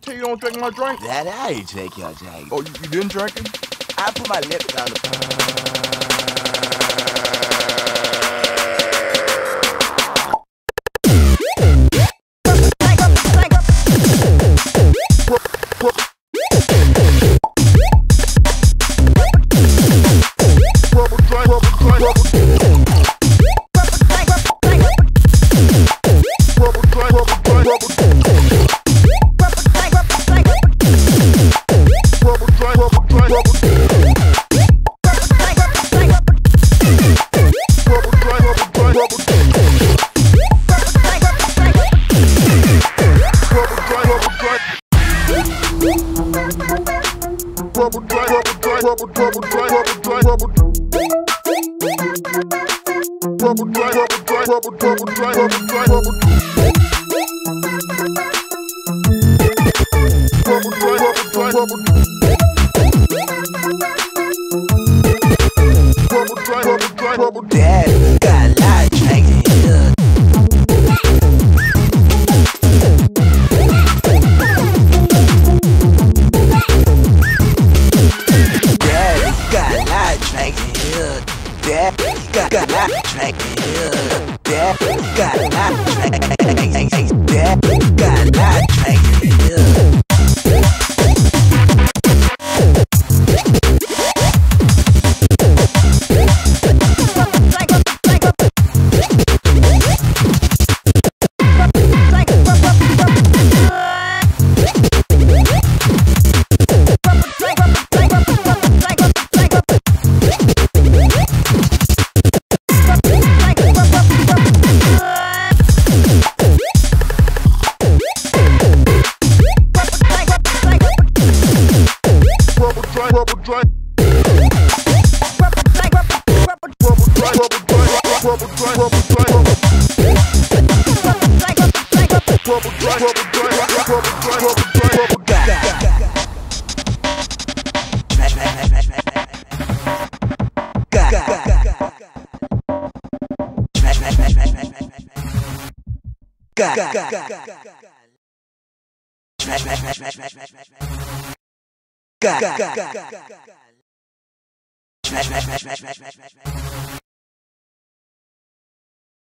tell you don't drink my drink? That I ain't drink your drink. Oh, you, you didn't drink it? I put my lip down the... Dead. Dad got that track. Dad got that. Gag. Gag. Gag. Gag. Gag. Gag. Gag. Gag. Gag. Gag. Gag. Gag. Gag. Gag. Gag. Gag.